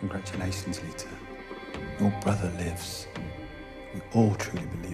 Congratulations, Lita. Your brother lives. We all truly believe.